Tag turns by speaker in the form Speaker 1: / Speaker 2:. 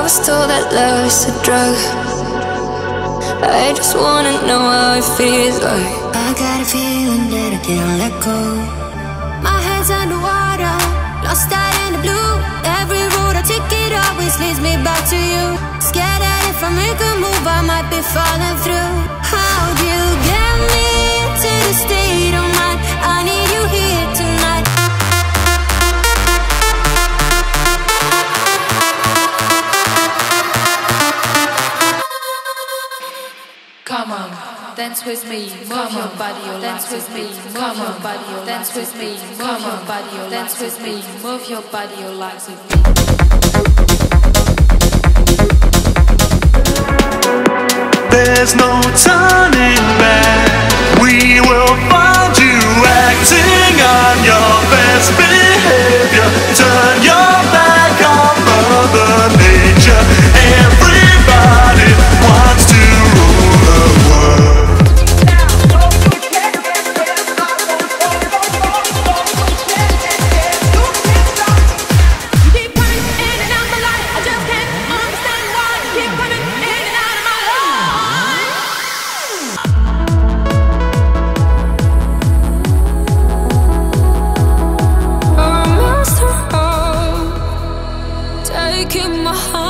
Speaker 1: was told that love's a drug. I just wanna know how it feels like.
Speaker 2: I got a feeling that I can't let go. My head's underwater, lost out in the blue. Every road I take, it always leads me back to you. Scared that if I make a move, I might be falling through.
Speaker 3: Dance with me, move your body, your dance with me, move your body, your dance with me, move your body, your dance with me, move your body, your legs with me.
Speaker 4: There's no turning Keep my heart.